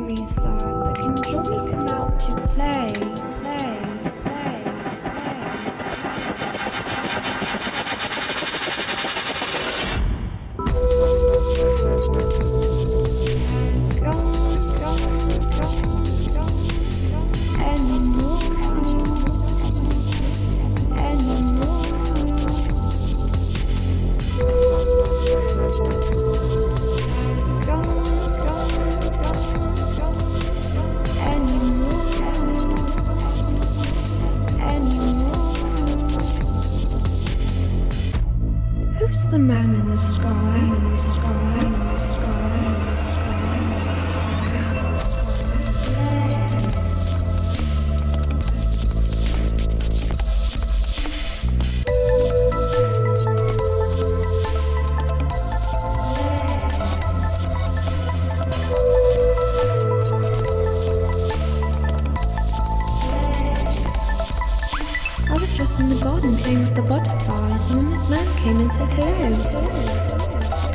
me so. The man in the sky, I was just in the garden playing with the butterflies, and then this man came and said hello. hello.